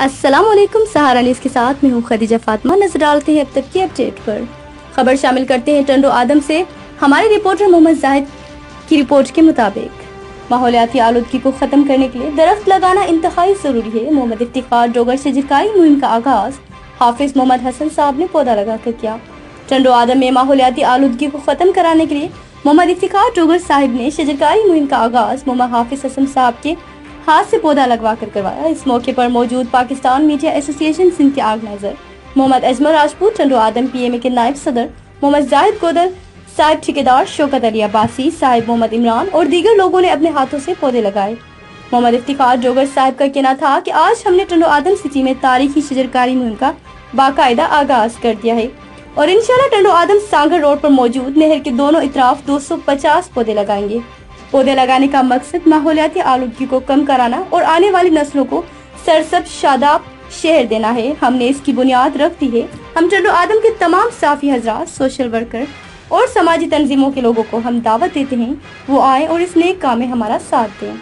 वालेकुम सहारा न्यूज़ के साथ मैं हूँ खदीजा फातिमा। नज़र डालते हैं अब तक की अपडेट पर। खबर शामिल करते हैं टंडो आदम से। हमारे रिपोर्टर मोहम्मद जाहिद की रिपोर्ट के मुताबिक। माहौलियाती आलूदगी को खत्म करने के लिए दरख्त लगाना इंतहाई ज़रूरी है। मोहम्मद इफ्तार डोगर से शजरकारी मुहिम का आगाज़। हाफिज मोहम्मद हसन साहब ने पौधा लगाकर किया। टंडो आदम में माहौलियाती आलूदगी को खत्म कराने के लिए मोहम्मद इफ्तार डोगर साहिब ने शजरकारी मुहिम का आगाज़। मोहम्मद हाफिज हसन साहब के हाथ से पौधा लगवा कर करवाया। इस मौके पर मौजूद पाकिस्तान मीडिया एसोसिएशन सिंध के ऑर्गेनाइजर मोहम्मद अजमर राजपूत टंडो आदम पीएमए के नायब सदर, मोहम्मद जाहिद गोदर, साहिब ठेकेदार शौकत अली अब्बासी, साहिब मोहम्मद इमरान और दीगर लोगों ने अपने हाथों से पौधे लगाए। मोहम्मद इफ्तार जोगर साहिब का कहना था कि आज हमने टंडो आदम सिटी में तारीखी शजरकारी मुहिम का बाकायदा आगाज़ कर दिया है और इंशाल्लाह टंडो आदम सांगर रोड पर मौजूद नहर के दोनों इतराफ 250 पौधे लगाएँगे। पौधे लगाने का मकसद माहौलियाती आलूगी को कम कराना और आने वाली नस्लों को सरसब शादाब शहर देना है। हमने इसकी बुनियाद रख दी है। हम चंडो आदम के तमाम साफी हजरा सोशल वर्कर और समाजी तंजीमों के लोगों को हम दावत देते हैं। वो आए और इस नेक काम में हमारा साथ दें।